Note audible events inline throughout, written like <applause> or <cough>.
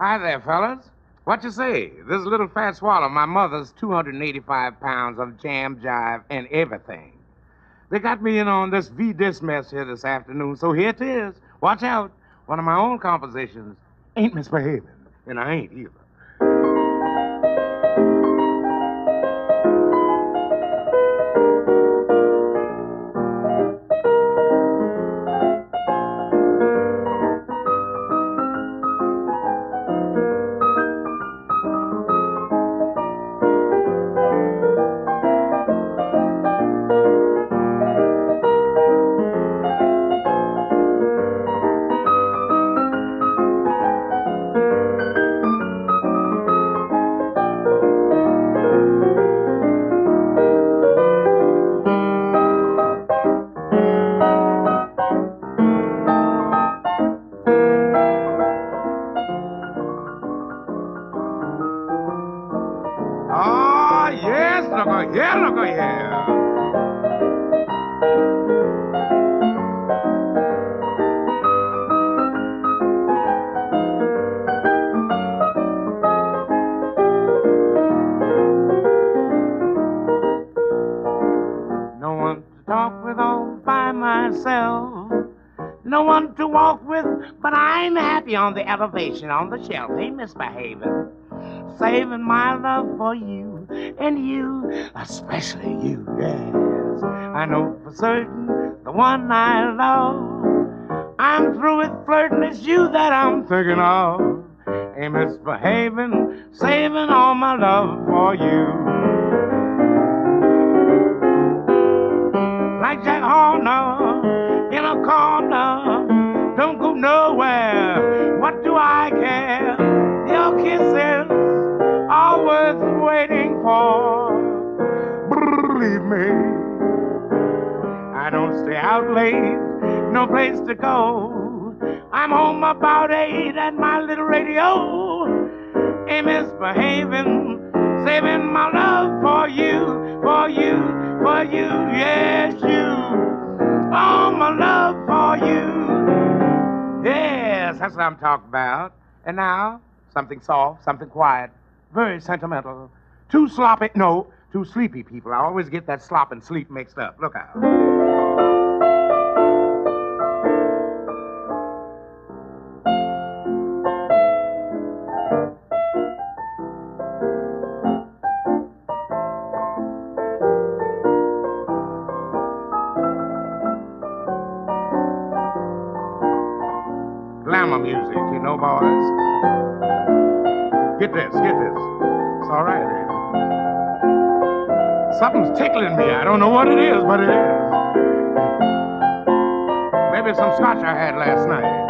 Hi there, fellas. What you say? This little Fats Waller, my mother's 285 pounds of jam, jive, and everything. They got me in on this V-Disc mess here this afternoon, so here it is. Watch out. One of my own compositions ain't misbehaving, and I ain't either. Look here, look here. No one to talk with all by myself. No one to walk with, but I'm happy on the elevation on the shelf. Misbehaving. Saving my love for you and you, especially you, yes. I know for certain the one I love. I'm through with flirting, it's you that I'm thinking of. Ain't misbehaving, saving all my love for you. like Jack Horner in a corner. Don't go nowhere. What do I care? Your kisses Believe me, I don't stay out late. No place to go. I'm home about eight at my little radio. Ain't misbehaving, saving my love for you, for you, for you, yes, you. All my love for you. Yes, that's what I'm talking about. And now, something soft, something quiet, very sentimental. Two sloppy, no, too sleepy people. I always get that slop and sleep mixed up. Look out. Glamour music, you know, boys. Get this, get this. It's all right? Something's tickling me. I don't know what it is, but it is. Maybe some scotch I had last night.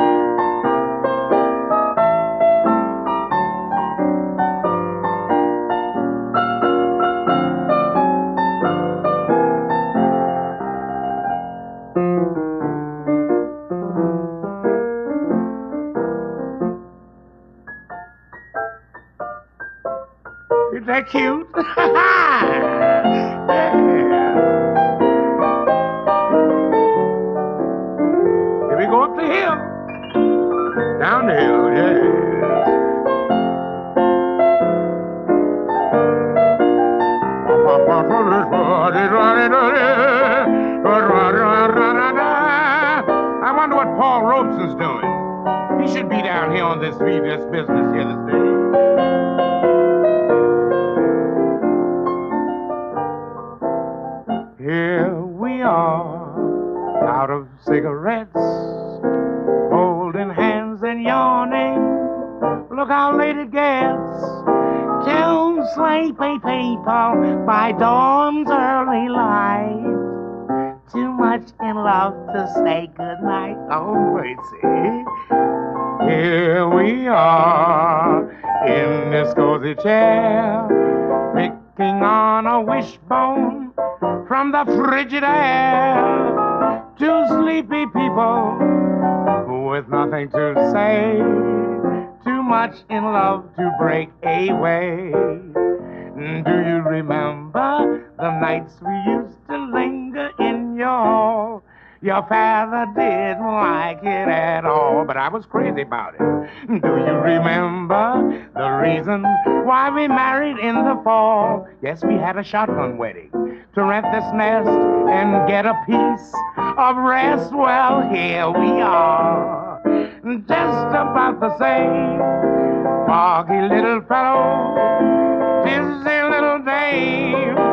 Isn't that cute? <laughs> I wonder what Paul Robeson's doing. He should be down here on this V-Disc business here this day. Here we are, out of cigarettes, holding hands and yawning. Look how late it gets. Two sleepy people by dawn's early light. Too much in love to say goodnight. Oh. Here we are in this cozy chair, picking on a wishbone from the frigid air. Two sleepy people with nothing to say, too much in love to break away. Do you remember the nights we used to linger in your hall? Your father didn't like it at all, but I was crazy about it. Do you remember the reason why we married in the fall? Yes, we had a shotgun wedding to rent this nest and get a piece of rest. Well, here we are, just about the same. Foggy little fellow, dizzy little dame,